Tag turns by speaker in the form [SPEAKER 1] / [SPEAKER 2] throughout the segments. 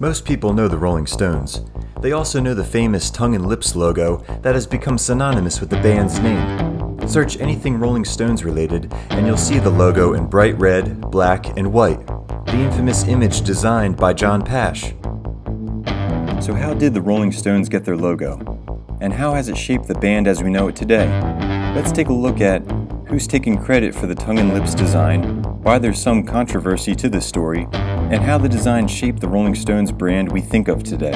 [SPEAKER 1] Most people know the Rolling Stones. They also know the famous tongue and lips logo that has become synonymous with the band's name. Search anything Rolling Stones related, and you'll see the logo in bright red, black, and white, the infamous image designed by John Pasche. So, how did the Rolling Stones get their logo? And how has it shaped the band as we know it today? Let's take a look at who's taking credit for the tongue and lips design, why there's some controversy to this story, and how the design shaped the Rolling Stones brand we think of today.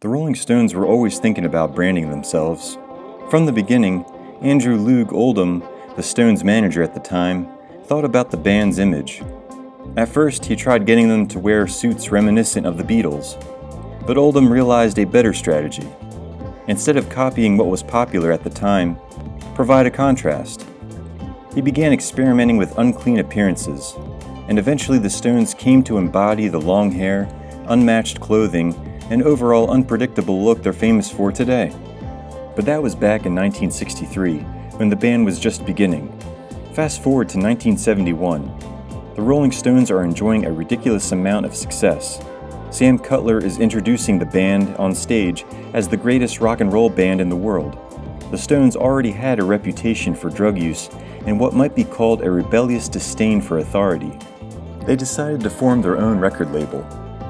[SPEAKER 1] The Rolling Stones were always thinking about branding themselves. From the beginning, Andrew Loog Oldham, the Stones manager at the time, thought about the band's image. At first, he tried getting them to wear suits reminiscent of the Beatles, but Oldham realized a better strategy. Instead of copying what was popular at the time, provide a contrast. He began experimenting with unclean appearances, and eventually the Stones came to embody the long hair, unmatched clothing, and overall unpredictable look they're famous for today. But that was back in 1963, when the band was just beginning. Fast forward to 1971. The Rolling Stones are enjoying a ridiculous amount of success. Sam Cutler is introducing the band on stage as the greatest rock and roll band in the world. The Stones already had a reputation for drug use and what might be called a rebellious disdain for authority. They decided to form their own record label,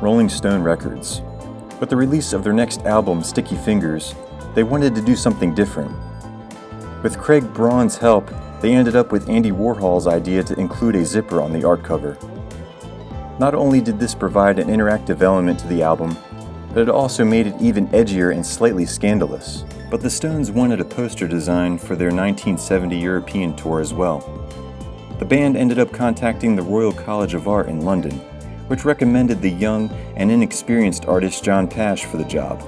[SPEAKER 1] Rolling Stone Records. But the release of their next album, Sticky Fingers, they wanted to do something different. With Craig Braun's help, they ended up with Andy Warhol's idea to include a zipper on the art cover. Not only did this provide an interactive element to the album, but it also made it even edgier and slightly scandalous. But the Stones wanted a poster design for their 1970 European tour as well. The band ended up contacting the Royal College of Art in London, which recommended the young and inexperienced artist John Pasche for the job.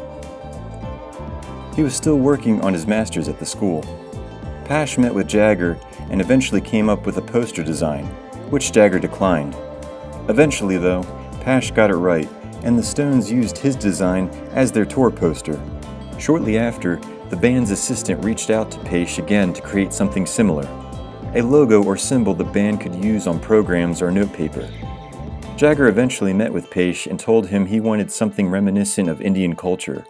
[SPEAKER 1] He was still working on his master's at the school. Pasche met with Jagger and eventually came up with a poster design, which Jagger declined. Eventually, though, Pasche got it right, and the Stones used his design as their tour poster. Shortly after, the band's assistant reached out to Pasche again to create something similar a logo or symbol the band could use on programs or notepaper. Jagger eventually met with Pasche and told him he wanted something reminiscent of Indian culture,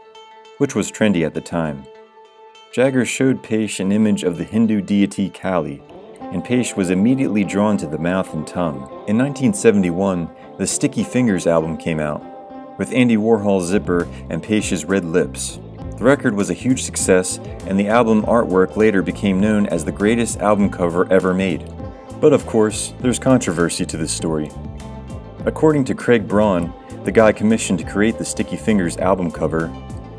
[SPEAKER 1] which was trendy at the time. Jagger showed Pasche an image of the Hindu deity Kali, and Pasche was immediately drawn to the mouth and tongue. In 1971, the Sticky Fingers album came out, with Andy Warhol's zipper and Pasche's red lips. The record was a huge success, and the album artwork later became known as the greatest album cover ever made. But of course, there's controversy to this story. According to Craig Braun, the guy commissioned to create the Sticky Fingers album cover,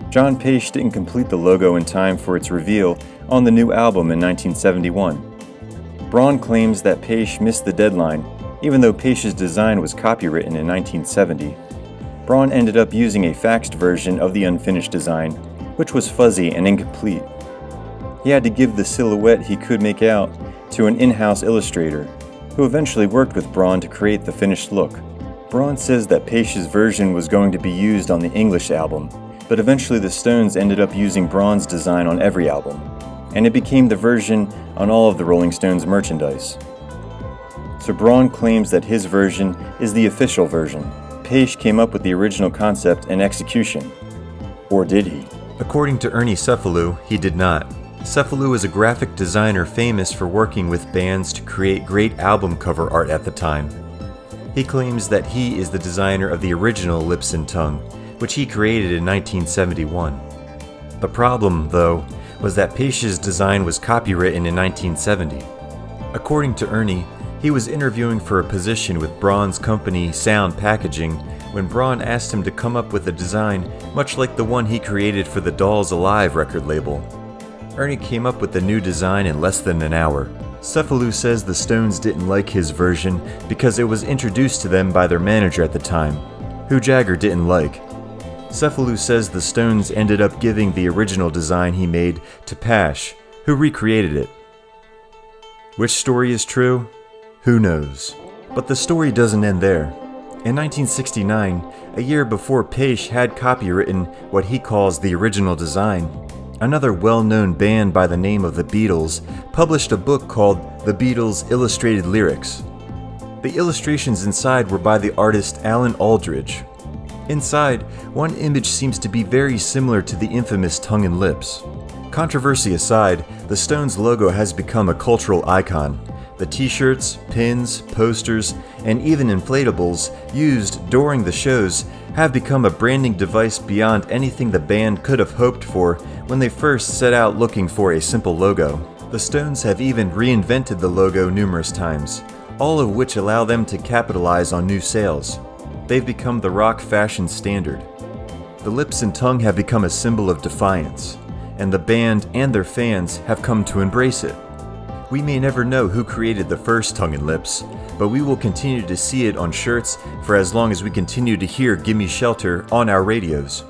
[SPEAKER 1] John Pasche didn't complete the logo in time for its reveal on the new album in 1971. Braun claims that Pasche missed the deadline, even though Pasche's design was copywritten in 1970. Braun ended up using a faxed version of the unfinished design, which was fuzzy and incomplete. He had to give the silhouette he could make out to an in house illustrator, who eventually worked with Braun to create the finished look. Braun says that Pasche's version was going to be used on the English album, but eventually the Stones ended up using Braun's design on every album, and it became the version on all of the Rolling Stones merchandise. So Braun claims that his version is the official version. Pasche came up with the original concept and execution. Or did he? According to Ernie Cefalu, he did not. Cefalu is a graphic designer famous for working with bands to create great album cover art at the time. He claims that he is the designer of the original Lips and Tongue, which he created in 1971. The problem, though, was that Pasche's design was copywritten in 1970. According to Ernie, he was interviewing for a position with Braun's company Sound Packaging when Braun asked him to come up with a design much like the one he created for the Dolls Alive record label. Ernie came up with the new design in less than an hour. Cefalu says the Stones didn't like his version because it was introduced to them by their manager at the time, who Jagger didn't like. Cefalu says the Stones ended up giving the original design he made to Pasche, who recreated it. Which story is true? Who knows? But the story doesn't end there. In 1969, a year before Pasche had copywritten what he calls the original design, another well known band by the name of the Beatles published a book called The Beatles Illustrated Lyrics. The illustrations inside were by the artist Alan Aldridge. Inside, one image seems to be very similar to the infamous tongue and lips. Controversy aside, the Stones logo has become a cultural icon. The t shirts, pins, posters, and even inflatables used during the shows have become a branding device beyond anything the band could have hoped for when they first set out looking for a simple logo. The Stones have even reinvented the logo numerous times, all of which allow them to capitalize on new sales. They've become the rock fashion standard. The lips and tongue have become a symbol of defiance and the band and their fans have come to embrace it. We may never know who created the first tongue and lips, but we will continue to see it on shirts for as long as we continue to hear Gimme Shelter on our radios.